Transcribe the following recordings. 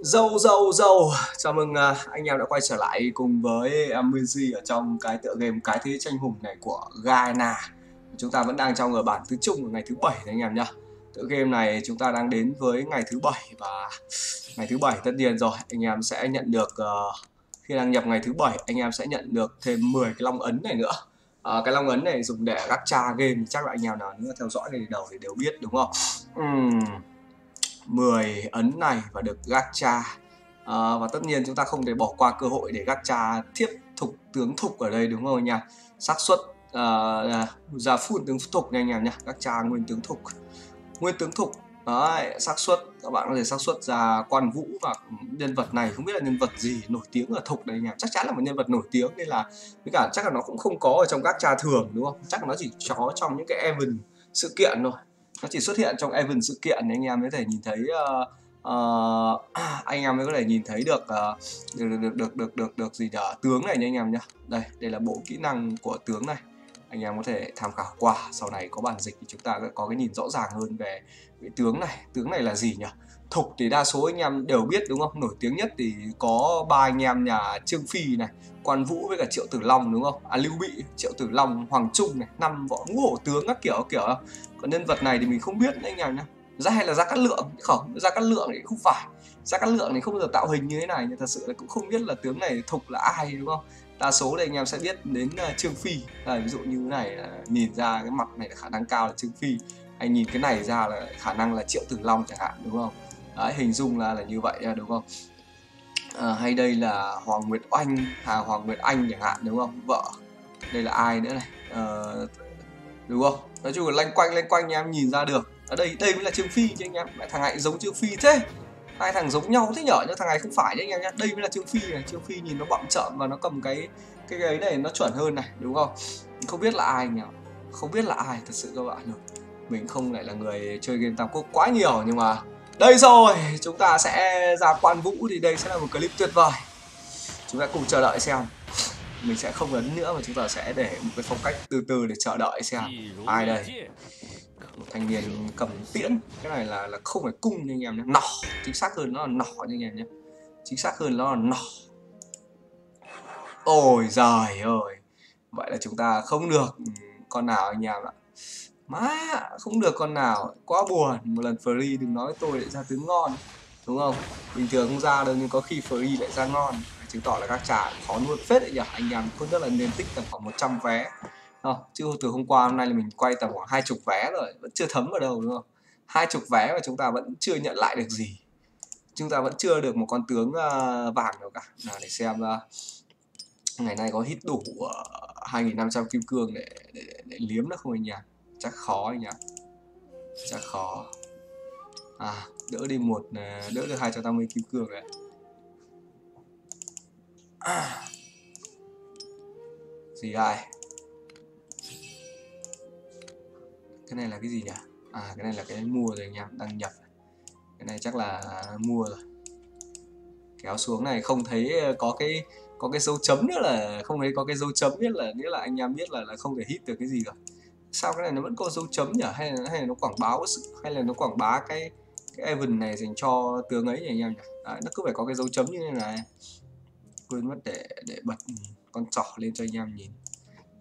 Dâu dâu dâu. Chào mừng à, anh em đã quay trở lại cùng với à, Amuzi ở trong cái tựa game cái thế tranh hùng này của Gaina Chúng ta vẫn đang trong ở bản thứ chung của ngày thứ bảy anh em nhá. Tựa game này chúng ta đang đến với ngày thứ bảy và ngày thứ bảy tất nhiên rồi. Anh em sẽ nhận được uh, khi đăng nhập ngày thứ bảy anh em sẽ nhận được thêm 10 cái long ấn này nữa. À, cái long ấn này dùng để gacha game chắc là anh em nào nữa theo dõi này đầu thì đều biết đúng không? Uhm 10 ấn này và được gacha. À, và tất nhiên chúng ta không thể bỏ qua cơ hội để gacha thiếp thục tướng thục ở đây đúng không nhỉ? xác suất uh, ra phun tướng thục nha anh em nhé gacha nguyên tướng thục. Nguyên tướng thục đấy xác suất. Các bạn có thể xác suất ra quan vũ và nhân vật này. Không biết là nhân vật gì nổi tiếng ở thục đây nhỉ? chắc chắn là một nhân vật nổi tiếng nên là với cả chắc là nó cũng không có ở trong các cha thường đúng không? Chắc là nó chỉ có trong những cái event sự kiện thôi nó chỉ xuất hiện trong event sự kiện anh em có thể nhìn thấy uh, uh, anh em mới có thể nhìn thấy được uh, được, được được được được được gì đó tướng này nha anh em nhá. Đây đây là bộ kỹ năng của tướng này. Anh em có thể tham khảo qua sau này có bản dịch thì chúng ta có cái nhìn rõ ràng hơn về cái tướng này. Tướng này là gì nhỉ thục thì đa số anh em đều biết đúng không? Nổi tiếng nhất thì có ba anh em nhà trương phi này quan vũ với cả triệu tử long đúng không? À lưu bị triệu tử long hoàng trung này năm võ ngũ hổ tướng các kiểu các kiểu. Còn nhân vật này thì mình không biết anh em nhá. Ra hay là ra cát lượng không ra cát lượng thì không phải. Ra cát lượng thì không bao giờ tạo hình như thế này nhưng thật sự là cũng không biết là tướng này thục là ai đúng không? Đa số thì anh em sẽ biết đến uh, trương phi. À, ví dụ như thế này là nhìn ra cái mặt này là khả năng cao là trương phi. Anh nhìn cái này ra là khả năng là triệu tử long chẳng hạn đúng không? Đấy, hình dung là là như vậy đúng không? À, hay đây là hoàng nguyệt oanh hà hoàng nguyệt anh chẳng hạn đúng không? Vợ đây là ai nữa này? À, đúng không? Nói chung là lanh quanh lanh quanh em nhìn ra được. Ở đây đây mới là trương phi chứ anh em. Mẹ thằng này giống trương phi thế. Hai thằng giống nhau thế nhở? Nhưng thằng này không phải đấy anh em nhá. Đây mới là trương phi này. Trương phi nhìn nó bậm chậm và nó cầm cái cái ấy này nó chuẩn hơn này đúng không? Không biết là ai nhỉ không biết là ai thật sự các bạn rồi mình không lại là người chơi game tam quốc quá nhiều nhưng mà đây rồi, chúng ta sẽ ra quan vũ thì đây sẽ là một clip tuyệt vời. Chúng ta cùng chờ đợi xem. Mình sẽ không ấn nữa mà chúng ta sẽ để một cái phong cách từ từ để chờ đợi xem ai đây. Một thanh niên cầm tiễn, cái này là là không phải cung như anh em nhé, nỏ, chính xác hơn nó là nỏ như anh em nhé. Chính xác hơn nó là nỏ. Ôi giời ơi, vậy là chúng ta không được con nào anh em ạ má không được con nào. Quá buồn. Một lần free đừng nói với tôi lại ra tướng ngon. Đúng không? Bình thường không ra đâu nhưng có khi free lại ra ngon. Chứng tỏ là các trả khó nuốt phết đấy nhỉ? Anh em cũng rất là nên tích tầm khoảng 100 vé. À, chứ từ hôm qua hôm nay là mình quay tầm khoảng hai chục vé rồi. Vẫn chưa thấm vào đâu đúng không? Hai chục vé mà chúng ta vẫn chưa nhận lại được gì. Chúng ta vẫn chưa được một con tướng uh, vàng đâu cả. Nào để xem uh, ngày nay có hit đủ uh, 2.500 kim cương để, để, để liếm nó không anh nhỉ? Chắc khó anh chắc khó. À đỡ đi một à, đỡ được 280 kim cương đấy. à. gì ai? Cái này là cái gì nhỉ? À cái này là cái mua rồi anh em, đăng nhập. Cái này chắc là mua rồi. Kéo xuống này không thấy à, có cái có cái dấu chấm nữa là, không thấy có cái dấu chấm biết là, nghĩa là anh em biết là là không thể hit được cái gì rồi sao cái này nó vẫn có dấu chấm nhỉ? Hay là hay là nó quảng báo hay là nó quảng bá cái cái event này dành cho tướng ấy nhỉ anh em nhỉ? Đấy, nó cứ phải có cái dấu chấm như thế này. Quên mất để để bật con trỏ lên cho anh em nhìn.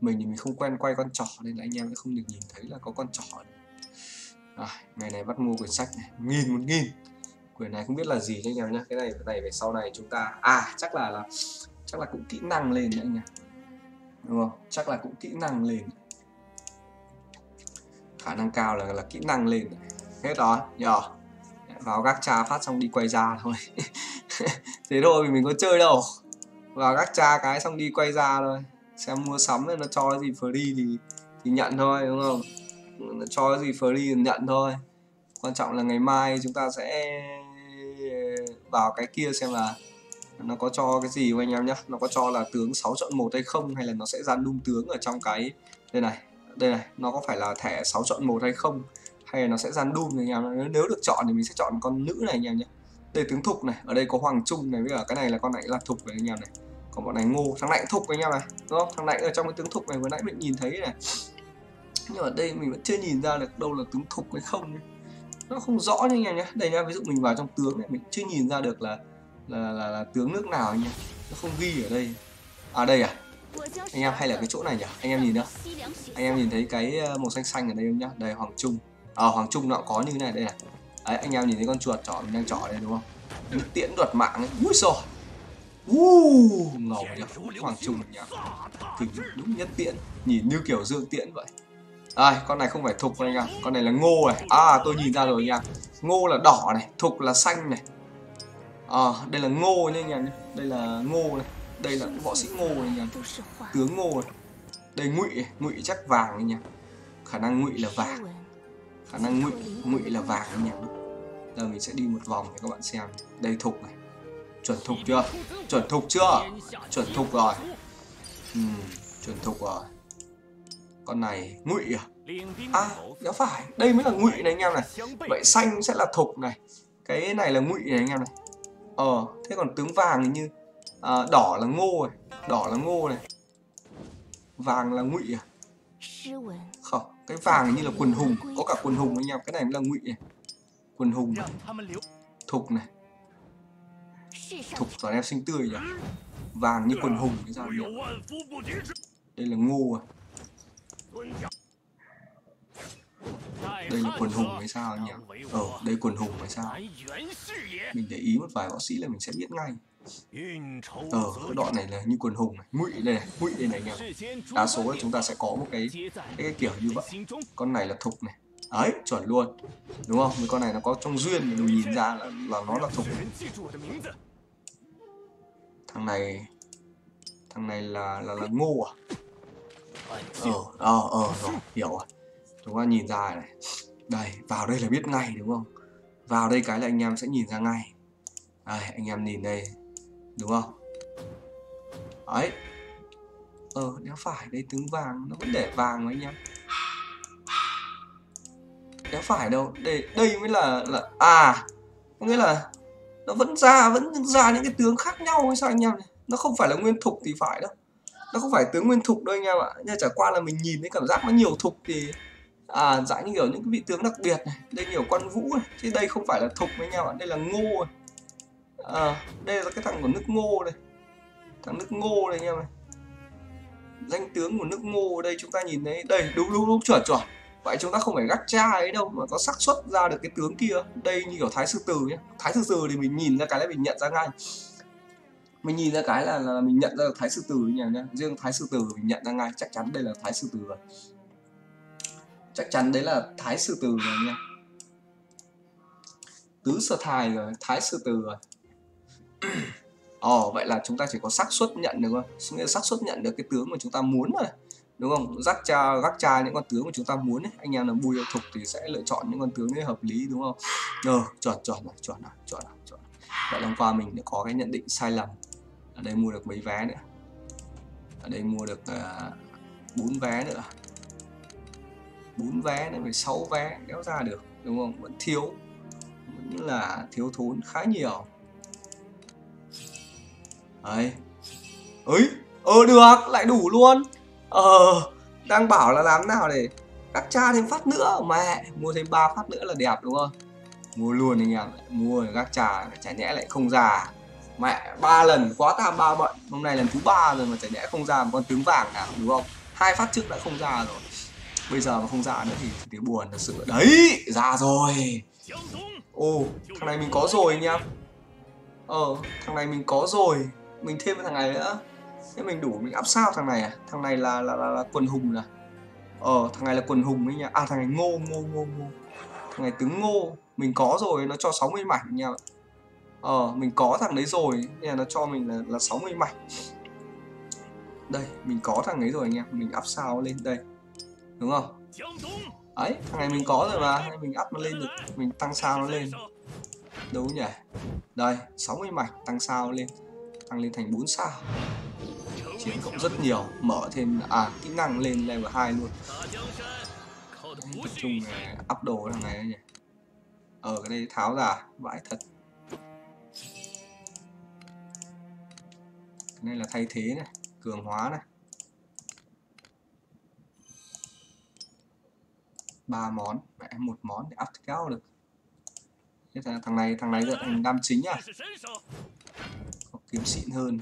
Mình thì mình không quen quay con trỏ nên là anh em sẽ không được nhìn thấy là có con trỏ à, ngày này bắt mua quyển sách này. Nghìn một nghìn. Quyển này không biết là gì anh em nhé cái này cái này về sau này chúng ta à chắc là là chắc là cũng kỹ năng lên đấy anh em. Đúng không? Chắc là cũng kỹ năng lên khả năng cao là là kỹ năng lên. Hết rồi, nhờ. Vào gác cha phát xong đi quay ra thôi. Thế thôi mình có chơi đâu. Vào gác cha cái xong đi quay ra thôi. Xem mua sắm nó cho cái gì free thì thì nhận thôi, đúng không? Nó cho cái gì free thì nhận thôi. Quan trọng là ngày mai chúng ta sẽ, vào cái kia xem là nó có cho cái gì không anh em nhé nó có cho là tướng 6 chọn một hay không, hay là nó sẽ ra đun tướng ở trong cái, đây này đây này nó có phải là thẻ 6 chọn một hay không? Hay là nó sẽ gian đun anh em nếu được chọn thì mình sẽ chọn con nữ này anh em nhé đây tướng thục này ở đây có hoàng trung này với cả cái này là con này là thục này anh em này. Còn bọn này ngô thằng này thục anh em này đúng không? Thằng này ở trong cái tướng thục này vừa nãy mình nhìn thấy này. Nhưng mà đây mình vẫn chưa nhìn ra được đâu là tướng thục hay không nó không rõ nha anh em nhé đây nha ví dụ mình vào trong tướng này mình chưa nhìn ra được là là là, là tướng nước nào anh em nó không ghi ở đây. À đây à? Anh em hay là cái chỗ này nhỉ? Anh em nhìn nữa anh em nhìn thấy cái ờ, màu xanh xanh ở đây không nhá? Đây hoàng trung. À hoàng trung nó có như thế này đây này. Đấy anh em nhìn thấy con chuột trỏ mình đang trỏ đây đúng không? Những tiễn đoạt mạng ấy. Ui rồi uh, ngầu nhỉ? Hoàng trung nhỉ? Kinh đúng nhất tiễn. Nhìn như kiểu dương tiễn vậy. À, con này không phải thục anh em con này là ngô này. À tôi nhìn ra rồi anh em ngô là đỏ này thục là xanh này. À, đây là ngô nha anh em đây là ngô này đây là võ sĩ ngô này anh tướng ngô này đây ngụy ngụy chắc vàng anh nhỉ khả năng ngụy là vàng. Khả năng ngụy ngụy là vàng anh nhỉ giờ mình sẽ đi một vòng để các bạn xem. Đây thục này. Chuẩn thục chưa? Chuẩn thục chưa? Chuẩn thục rồi. Ừ, chuẩn thục rồi. Con này ngụy à? À đã phải. Đây mới là ngụy này anh em này. Vậy xanh sẽ là thục này. Cái này là ngụy này anh em này. Ờ thế còn tướng vàng thì như à, đỏ là ngô này đỏ là ngô này. Vàng là ngụy à? Không cái vàng như là quần hùng có cả quần hùng anh em cái này mới là ngụy này quần hùng này. thục này. Thục toàn em sinh tươi nhỉ? Vàng như quần hùng cái sao nhỉ? Đây là ngô à? Đây là quần hùng hay sao nhỉ? Ờ đây quần hùng hay sao? Mình để ý một vài võ sĩ là mình sẽ biết ngay ờ cái đoạn này là như quần hùng này ngụy đây này ngụy đây này anh em. Đa số là chúng ta sẽ có một cái cái, cái kiểu như vậy. Con này là thục này. Ấy chuẩn luôn. Đúng không? Với con này nó có trong duyên mình nhìn ra là, là nó là thục thằng này thằng này là là là ngô à? Ờ ờ ờ rồi hiểu rồi. Chúng ta nhìn ra này. Đây vào đây là biết ngay đúng không? Vào đây cái là anh em sẽ nhìn ra ngay. Đây anh em nhìn đây đúng không? Ấy ờ đéo phải đây, tướng vàng, nó vẫn để vàng mà anh em. Đéo phải đâu đây đây mới là là à có nghĩa là nó vẫn ra vẫn ra những cái tướng khác nhau hay sao anh em này nó không phải là nguyên thục thì phải đâu. Nó không phải tướng nguyên thục đâu anh em ạ. Nhưng chả qua là mình nhìn thấy cảm giác nó nhiều thục thì à dạng như kiểu những cái vị tướng đặc biệt này, đây nhiều quan vũ này, chứ đây không phải là thục với em ạ, đây là ngô này à đây là cái thằng của nước ngô đây. Thằng nước ngô này anh em này danh tướng của nước ngô đây chúng ta nhìn thấy đây đúng đúng đúng chuẩn chuẩn. Vậy chúng ta không phải gắt cha ấy đâu mà có xác suất ra được cái tướng kia. Đây như kiểu thái sư tử nhé thái sư tử thì mình nhìn ra cái là mình nhận ra ngay. Mình nhìn ra cái là, là mình nhận ra được thái sư tử nhỉ nhá. Riêng thái sư tử mình nhận ra ngay chắc chắn đây là thái sư tử rồi. Chắc chắn đấy là thái sư tử rồi nha. Tứ sơ thài rồi thái sư tử rồi. Ồ, vậy là chúng ta chỉ có xác suất nhận được thôi. Nghĩa là xác suất nhận được cái tướng mà chúng ta muốn rồi đúng không? Rắc cha gác cha những con tướng mà chúng ta muốn ấy. anh em là bùi thục thì sẽ lựa chọn những con tướng ấy hợp lý đúng không? Ờ chuẩn chuẩn rồi chuẩn rồi chuẩn rồi chuẩn vậy hôm qua mình đã có cái nhận định sai lầm. Ở đây mua được mấy vé nữa? Ở đây mua được uh, bốn vé nữa. Bốn vé nữa phải sáu vé kéo ra được đúng không? Vẫn thiếu. Vẫn là thiếu thốn khá nhiều đấy. Ấy ờ được lại đủ luôn. Ờ đang bảo là làm nào để cắt cha thêm phát nữa. Mẹ mua thêm ba phát nữa là đẹp đúng không? Mua luôn anh em mua gác trà chả nhẽ lại không già mẹ ba lần quá tam ba bận. Hôm nay lần thứ ba rồi mà chả nhẽ không ra một con tướng vàng nào đúng không? Hai phát trước đã không ra rồi. Bây giờ mà không ra nữa thì thì buồn thật sự. Đấy ra rồi. Ô, thằng này mình có rồi anh em. Ờ thằng này mình có rồi mình thêm thằng này nữa. Thế mình đủ mình áp sao thằng này à? Thằng này là là, là, là quần hùng à? Ờ thằng này là quần hùng ấy nhỉ? À thằng này ngô ngô ngô ngô. Thằng này tướng ngô. Mình có rồi nó cho 60 mảnh nha. Ờ mình có thằng đấy rồi nên là nó cho mình là, là 60 mảnh. Đây mình có thằng ấy rồi anh em mình áp sao lên đây. Đúng không? Ấy thằng này mình có rồi mà. Nên mình áp nó lên được. Mình tăng sao nó lên. Đúng nhỉ? Đây 60 mảnh tăng sao lên tăng lên thành 4 sao. Chiến cộng rất nhiều, mở thêm à kỹ năng lên level 2 luôn. Tập trung up đồ thằng này nhỉ. Ở cái đây tháo ra, vãi thật. Cái này là thay thế này, cường hóa này. Ba món, mẹ, một món để up cao được. Thế thằng này thằng này là thành đam chính à kiếm xịn hơn.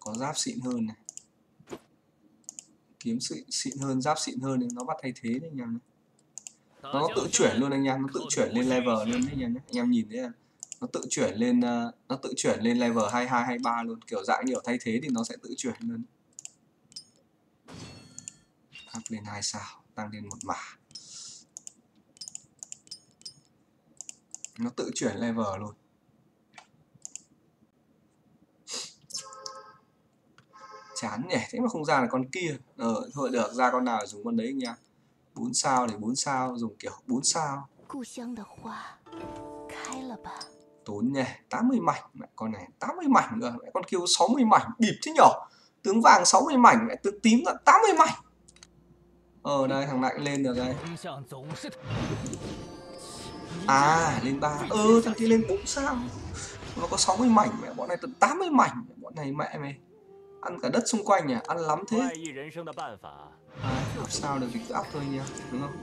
Có giáp xịn hơn này. Kiếm xịn, xịn hơn giáp xịn hơn thì nó bắt thay thế đấy anh em nó tự chuyển luôn anh em nó tự chuyển lên level luôn đấy anh em anh em nhìn thấy là nó tự chuyển lên uh, nó tự chuyển lên level 22 23 luôn. Kiểu dạng như thay thế thì nó sẽ tự chuyển luôn. Up lên hai sao tăng lên một mã nó tự chuyển level luôn. Chán nhỉ thế mà không ra là con kia. Ờ thôi được ra con nào dùng con đấy nha bốn sao để bốn sao dùng kiểu bốn sao. tốn nhỉ 80 mảnh. Mẹ con này 80 mảnh nữa mẹ con kêu 60 mảnh bịp chứ nhỏ tướng vàng 60 mảnh mẹ tướng tím là 80 mảnh. Ờ đây thằng này lên được đây à lên ba. Ơ ừ, thằng kia lên 4 sao? Nó có 60 mảnh mẹ bọn này tận 80 mảnh bọn này mẹ mày. Ăn cả đất xung quanh nhỉ ăn lắm thế. À, áp sao được thì cứ áp thôi nha đúng không?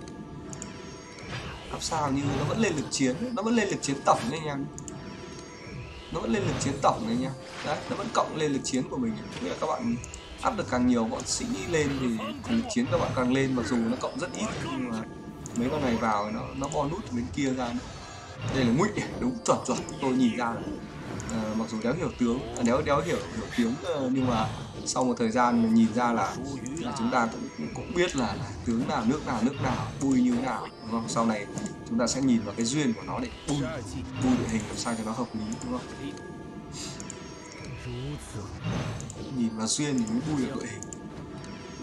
Áp sao như nó vẫn lên lực chiến nó vẫn lên lực chiến tổng nha anh em. Nó vẫn lên lực chiến tổng này nha đấy nó vẫn cộng lên lực chiến của mình. Nghĩa là các bạn áp được càng nhiều bọn sĩ lên thì lực chiến các bạn càng lên mặc dù nó cộng rất ít nhưng mà mấy con này vào nó nó bo nút bên kia ra đây là ngụy đúng chuẩn chuẩn tôi nhìn ra là à, ờ, mặc dù đéo hiểu tướng à, đéo đéo hiểu hiểu tiếng ờ, nhưng mà sau một thời gian mình nhìn ra là, là chúng ta cũng cũng biết là, là tướng nào nước nào nước nào bui như nào. Đúng không? Sau này chúng ta sẽ nhìn vào cái duyên của nó để bui bui địa hình làm sao cho nó hợp lý đúng không? Nhìn vào duyên thì mới bui được đội hình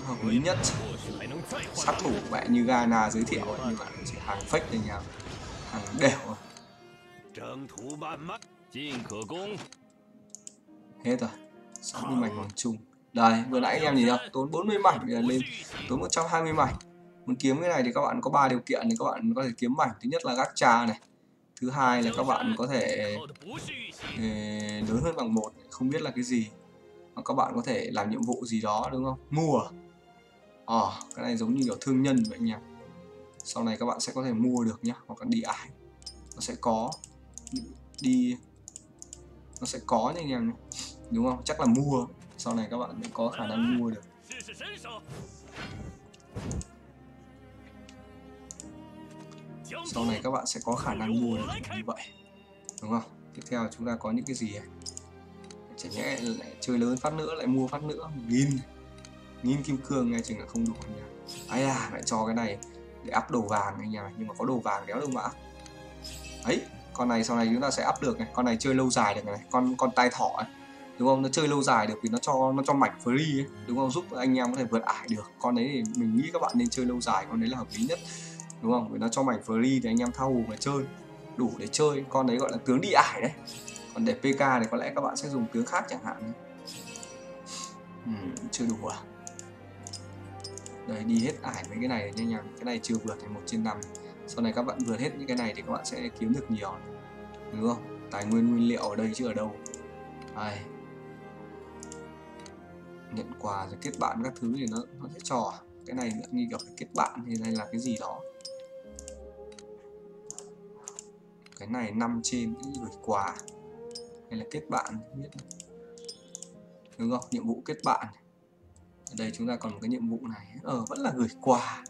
hợp lý nhất. Sát thủ mẹ như Gana giới thiệu ấy, nhưng mà chỉ hàng fake thôi nha. Hàng đều hết rồi. 60 mảnh hoàng trung đây vừa nãy anh em nhìn không? Tốn 40 mảnh bây giờ lên. Tốn 120 mảnh. Muốn kiếm cái này thì các bạn có ba điều kiện thì các bạn có thể kiếm mảnh. Thứ nhất là gác trà này. Thứ hai là các bạn có thể ừ, lớn hơn bằng một. Không biết là cái gì. Các bạn có thể làm nhiệm vụ gì đó đúng không? Mua ờ à, cái này giống như kiểu thương nhân vậy nhỉ sau này các bạn sẽ có thể mua được nhá hoặc là đi ải. Nó sẽ có. Đi. Nó sẽ có như anh em đúng không? Chắc là mua. Sau này các bạn mới có khả năng mua được. Sau này các bạn sẽ có khả năng mua được. Như vậy. Đúng không? Tiếp theo chúng ta có những cái gì chả nhẽ lại chơi lớn phát nữa lại mua phát nữa. Nghìn nghìn kim cương nghe chừng là không đủ nha. ấy à lại cho cái này để áp đồ vàng anh nhà nhưng mà có đồ vàng đéo đâu mà ấy con này sau này chúng ta sẽ áp được này. Con này chơi lâu dài được này. Con con tai thỏ ấy. đúng không? Nó chơi lâu dài được vì nó cho nó cho mảnh free ấy. đúng không? Giúp anh em có thể vượt ải được. Con đấy thì mình nghĩ các bạn nên chơi lâu dài con đấy là hợp lý nhất. Đúng không? Vì nó cho mảnh free thì anh em thao hù mà chơi. Đủ để chơi. Con đấy gọi là tướng đi ải đấy. Còn để pk thì có lẽ các bạn sẽ dùng tướng khác chẳng hạn. Ừ, chưa đủ à? Đây đi hết ải mấy cái này nha nhàng. Cái này chưa vượt thành một trên năm. Sau này các bạn vượt hết những cái này thì các bạn sẽ kiếm được nhiều. Đúng không? Tài nguyên nguyên liệu ở đây chứ ở đâu? Ai? Nhận quà rồi kết bạn các thứ thì nó nó sẽ trò. Cái này nữa, như kiểu kết bạn thì này là cái gì đó? Cái này năm trên gửi quà? Hay là kết bạn biết đúng không? Nhiệm vụ kết bạn ở đây chúng ta còn một cái nhiệm vụ này. Ờ vẫn là gửi quà.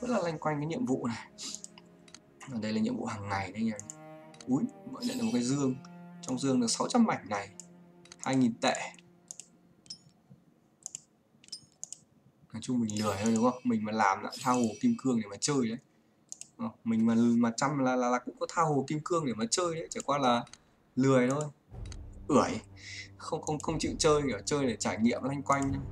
Vẫn là lanh quanh cái nhiệm vụ này. Ở đây là nhiệm vụ hàng ngày đấy nha úi mọi nhận được một cái dương. Trong dương được 600 mảnh này. 2.000 tệ. Nói chung mình lười thôi đúng không? Mình mà làm lại thao hồ kim cương để mà chơi đấy. Mình mà mà chăm là, là là cũng có thao hồ kim cương để mà chơi đấy. Chỉ qua là lười thôi. Ưỡi. Không không không chịu chơi kiểu chơi để trải nghiệm lanh quanh thôi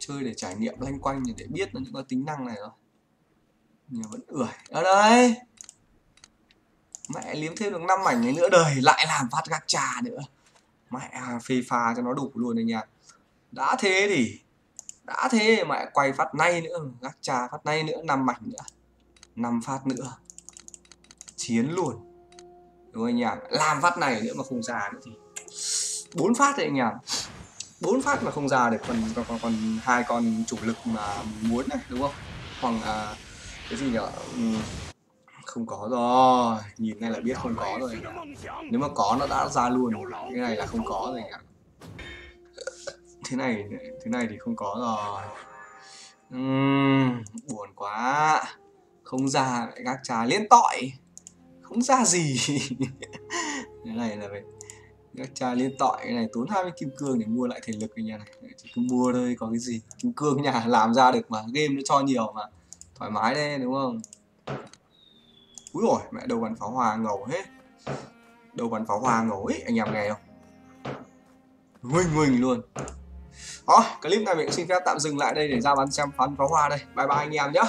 chơi để trải nghiệm loanh quanh để biết những cái tính năng này rồi. Nhưng vẫn ưởi. Ở đây. Mẹ liếm thêm được 5 mảnh này nữa. Đời, lại làm phát gác trà nữa. Mẹ phê pha cho nó đủ luôn đây nha. Đã thế thì, đã thế mẹ quay phát nay nữa, gác trà phát nay nữa, năm mảnh nữa. Năm phát nữa. Chiến luôn. Đúng anh em làm phát này nữa mà không ra nữa thì bốn phát đấy anh em bốn phát mà không ra được còn còn còn, còn hai con chủ lực mà muốn này đúng không? Hoặc à, cái gì nhở? Ừ, không có rồi nhìn ngay là biết không có rồi nếu mà có nó đã ra luôn cái này là không có rồi nhỉ thế này thế này thì không có rồi. Uhm, buồn quá. Không ra lại gác trà liên tội. Không ra gì. Cái này là phải các cha liên tội cái này tốn 20 kim cương để mua lại thể lực cái nhà này. Chỉ cứ mua thôi, có cái gì. Kim cương nhà làm ra được mà, game nó cho nhiều mà. Thoải mái đây đúng không? Úi rồi mẹ, đầu bắn pháo hoa ngầu hết. Đầu bắn pháo hoa ngầu ấy, anh em nghe không? Huỳnh huỳnh luôn. Đó clip này mình xin phép tạm dừng lại đây để ra bắn xem phán pháo hoa đây. Bye bye anh em nhé